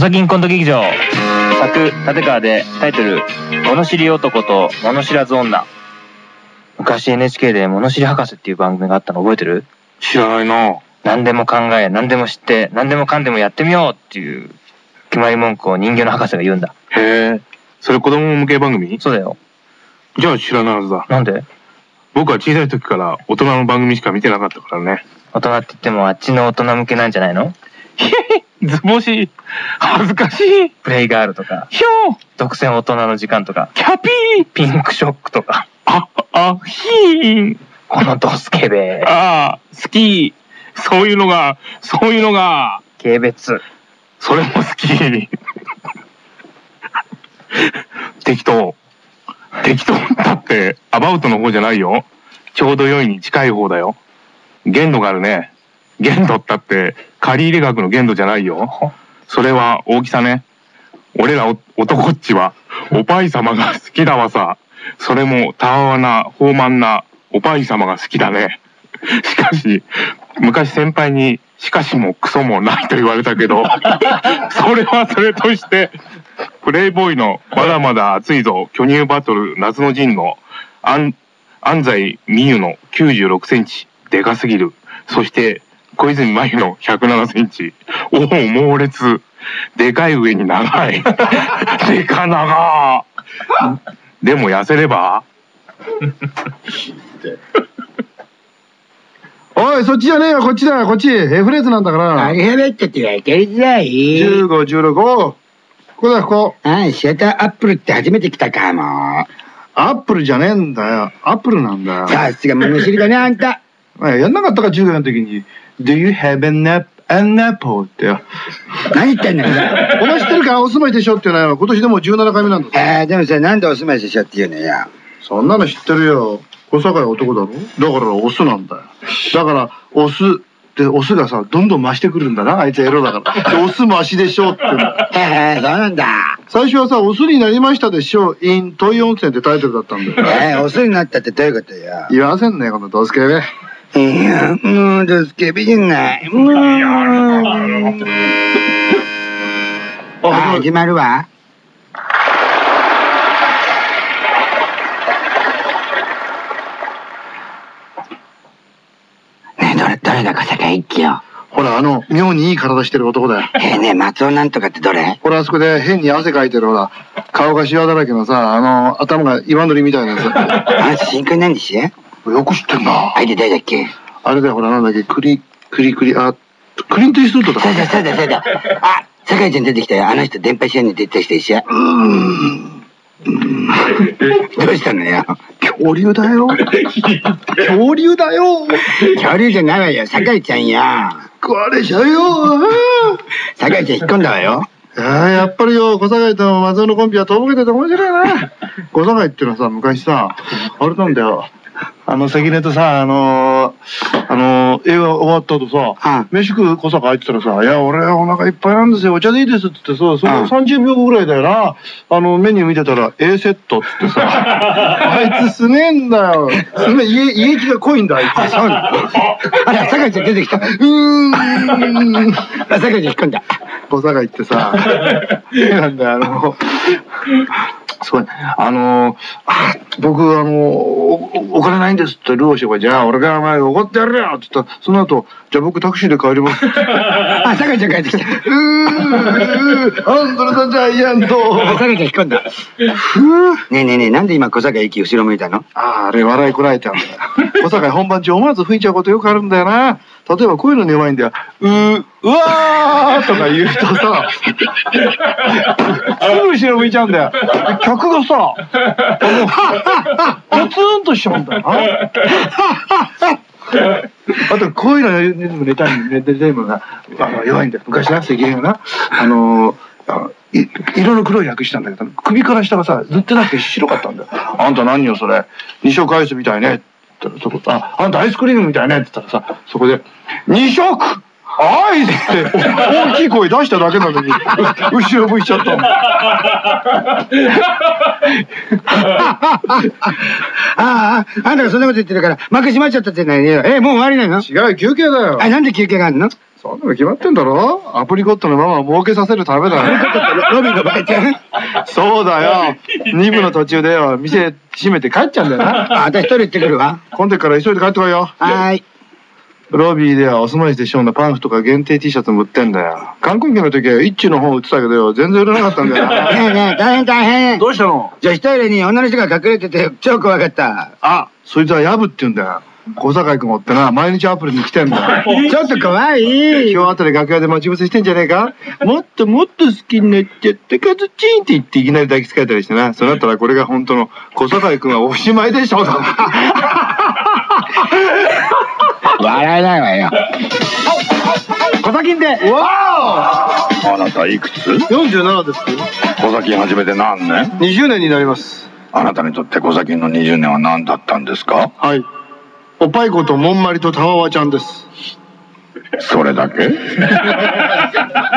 小崎コント劇場。作立川でタイトル「物知り男と物知らず女」昔 NHK で「物知り博士」っていう番組があったの覚えてる？知らないな。何でも考え何でも知って何でもかんでもやってみようっていう決まり文句を人形の博士が言うんだ。へえ。それ子供向け番組？そうだよ。じゃあ知らないはずだ。なんで？僕は小さい時から大人の番組しか見てなかったからね。大人って言ってもあっちの大人向けなんじゃないの？図星恥ずかしい。プレイガールとか。ひょー独占大人の時間とか。キャピー。ピンクショックとか。あ、あ、ひーん。このドスケベ。ああ、好き。そういうのが、そういうのが、軽蔑。それも好き。適当。適当だってアバウトの方じゃないよ。ちょうど良いに近い方だよ。限度があるね限度ったって借入れ額の限度じゃないよ。それは大きさね。俺ら男っちはおパイ様が好きだわさ。それもたわわな豊満なおパイ様が好きだね。しかし昔先輩にしかしもクソもないと言われたけど それはそれとしてプレイボーイのまだまだ熱いぞ巨乳バトル夏の陣の安安西美優の96センチでかすぎる。そして小泉真由の107センチおお猛烈でかい上に長い でか長でも痩せれば？おい、そっちじゃねえよ、こっちだよ、こっち。F フレーズなんだから。アルファベットって分かりづらい。15、16、おうここだよ、ここ。ああ、シアターアップルって初めて来たかも。アップルじゃねえんだよ。アップルなんだよ。さすが物知りだね、あんた。やんなかったか、中学の時に。Do you have an app- an apple? ってよ。何言ってんの？よ。お前知ってるか？お住まいでしょっていうのはよ今年でもう17回目なんだぞ。ああ、でもさ、なんでお住まいでしょって言うのよ。そんなの知ってるよ。小堺は男だろ？だからオスなんだよ。だから、オスって、オスがさ、どんどん増してくるんだな。あいつエロだから。でオス増しでしょって。へえ、そうなんだ。最初はさ、オスになりましたでしょ in 問い温泉ってタイトルだったんだよ。えー、お酢になったってどういうことよ。言わせんねこのドスケベ。いや、もう、ドスケベじゃない。もう。あ、始まるわ。ねえ、どれ、どれだか坂一輝よ。ほら、あの、妙にいい体してる男だよ。えー、ねえ、松尾なんとかってどれ？ほら、あそこで変に汗かいてるほら、顔がシワだらけのさ、あの、頭が岩塗りみたいなやあんた真空なんでしょつ。よく知ってんな。相手誰だっけあれだよ、ほら、なんだっけ、クリ、クリクリ、あ、クリント・イーストウッドだ。そうだそうだそうだ。あ、酒井ちゃん出てきたよ。あの人電波試合に出てた人でしょ。うーん。どうしたのよ。恐竜だよ。恐竜だよ。恐竜じゃないわよ。酒井ちゃんや。食われちゃうよ。酒井ちゃん引っ込んだわよ。ああ、やっぱりよ、小堺と松尾のコンビはとぼけてて面白いな。小堺っていうのはさ、昔さ、あれなんだよ。あの、関根とさ、あのー、あのー、映画終わった後さ、飯食う小坂入ってたらさ、いや、俺お腹いっぱいなんですよ、お茶でいいですって言ってさ、その30秒後ぐらいだよな、あの、メニュー見てたら、A セットって言ってさ、あいつすねえんだよ。すねえ、家、家気が濃いんだ、あいつ。そうなのあら、酒井ちゃん出てきた。うーん。あ酒井ちゃん引っ込んだ。小坂行ってさ、なんだよ、あの、そう、あの、あ、僕、あの、おお金ないんですってルーをしてじゃあ俺がお前怒ってやるよって言ったら、その後、じゃあ僕タクシーで帰ります。あ、酒井ちゃん帰ってきた。うーアンドレさんジャイアント。あ酒井ちゃん引っ込んだ。ふぅ。ねえねえねえ、なんで今小坂駅後ろ向いたの？ああ、あれ笑いこらえちゃうんだよ。小坂本番中思わず吹いちゃうことよくあるんだよな。例えばこういうのに弱いんだよ。うー、うわーとか言うとさ、すぐ後ろ向いちゃうんだよ。客がさ、あの、ポツンとしちゃうんだよな。あと、こういうのにもネタに、ネタにもが、あの、弱いんだよ。昔な、関根がな、あの、あい色の黒い役したんだけど、首から下がさ、ずっとなくて白かったんだよ。あんた何よ、それ。二色アイスみたいね。って言ったら、そこ、あ、あんたアイスクリームみたいね。って言ったらさ、そこで、二色アイスって大きい声出しただけなのに、う後ろ向いちゃったの。ああ、あんたがそんなこと言ってるから、幕閉まっちゃったってないよ。え、もう終わりなの？違う、休憩だよ。あ、なんで休憩があるの？そんなの決まってんだろ？アプリコットのママを儲けさせるためだよ。ロビーのばあちゃん。そうだよ。2部の途中でよ、店閉めて帰っちゃうんだよな。あ、私一人行ってくるわ。今度から急いで帰ってこいよ。はーい。ロビーではお住まいでしょうのパンフとか限定 T シャツも売ってんだよ。観光客の時は一中の本売ってたけどよ、全然売れなかったんだよな。ねえねえ、大変大変。どうしたの？女子トイレに女の人が隠れてて超怖かった。あ、そいつはヤブって言うんだよ。小坂井君もってな、毎日アプリに来てんだよ。ちょっと怖い。今日あたり楽屋で待ち伏せしてんじゃねえか？もっともっと好きになっちゃって、カズチンって言っていきなり抱きつかれたりしてな。そうなったらこれが本当の小坂井君はおしまいでしょうだ。笑えないわよ。小崎で。あなたいくつ？47です。小崎始めて何年？20年になります。あなたにとって小崎の20年は何だったんですか？はい。おっぱいこともんまりとたわわちゃんです。それだけ？